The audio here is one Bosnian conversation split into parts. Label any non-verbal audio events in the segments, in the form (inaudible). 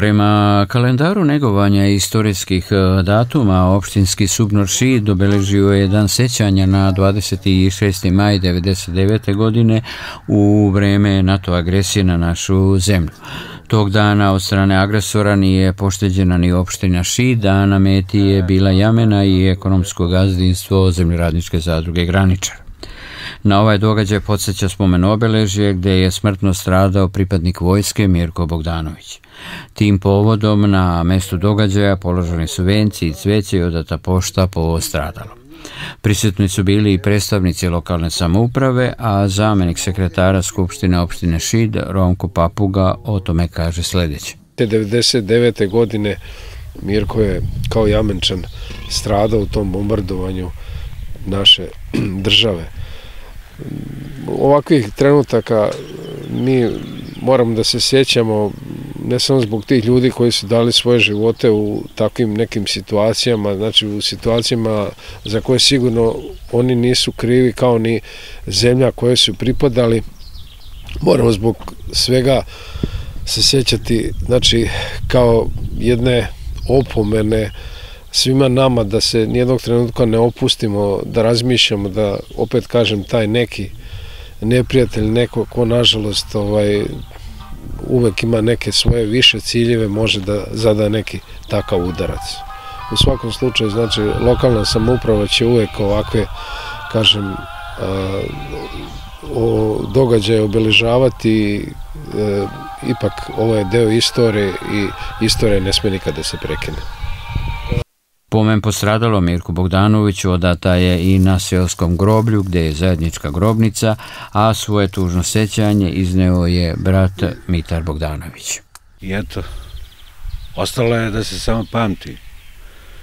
Prema kalendaru negovanja istorijskih e, datuma, opštinski Subnor Šid obeležio je dan sećanja na 26. maj 1999. godine u vreme NATO agresije na našu zemlju. Tog dana od strane agresora nije pošteđena ni opština Šid, a na meti je bila Jamena i ekonomsko gazdinstvo zemljoradničke zadruge Graničar. Na ovaj događaj podsjeća spomen obeležje gdje je smrtno stradao pripadnik vojske Mirko Bogdanović. Tim povodom na mestu događaja položeni su venci i cveće i odata pošta po stradalom. Prisutni su bili i predstavnici lokalne samouprave, a zamenik sekretara Skupštine opštine Šid, Romko Papuga, o tome kaže sljedeće. Te 99. godine Mirko je kao jamenčan stradao u tom bombardovanju naše (clears throat) države. Ovakvih trenutaka e, mi moramo da se sjećamo ne samo zbog tih ljudi koji su dali svoje živote u takvim nekim situacijama, znači u situacijama za koje sigurno oni nisu krivi kao ni zemlja koje su pripadali. Moramo zbog svega se sjećati, znači kao jedne opomene svima nama da se nijednog trenutka ne opustimo, da razmišljamo, da opet kažem taj neki neprijatelj, neko ko nažalost ovaj, uvek ima neke svoje više ciljeve, može da zada neki takav udarac. U svakom slučaju, znači, lokalna samouprava će uvek ovakve, kažem, o događaje obeležavati, e, ipak ovo je deo istorije i istorija ne smije nikada se prekine. Pomen postradalo Mirku Bogdanoviću odata je i na seoskom groblju gdje je zajednička grobnica, a svoje tužno sećanje izneo je brat Mitar Bogdanović. I eto, ostalo je da se samo pamti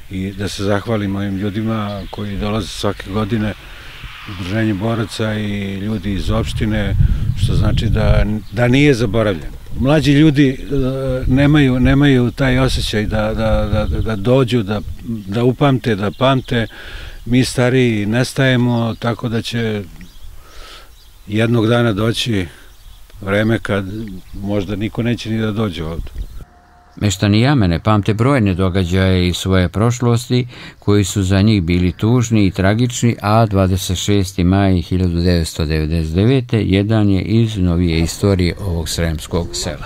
i da se zahvalim mojim ljudima koji dolaze svake godine udruženje boraca i ljudi iz opštine, što znači da, da nije zaboravljen mlađi ljudi e, nemaju nemaju taj osjećaj da, da, da, da dođu, da, da upamte, da pamte. Mi stari nestajemo, tako da će jednog dana doći vreme kad možda niko neće ni da dođe ovdje. Meštani Jamene pamte brojne događaje iz svoje prošlosti koji su za njih bili tužni i tragični, a 26. maj 1999. jedan je iz novije istorije ovog sremskog sela.